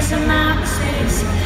space and outer space.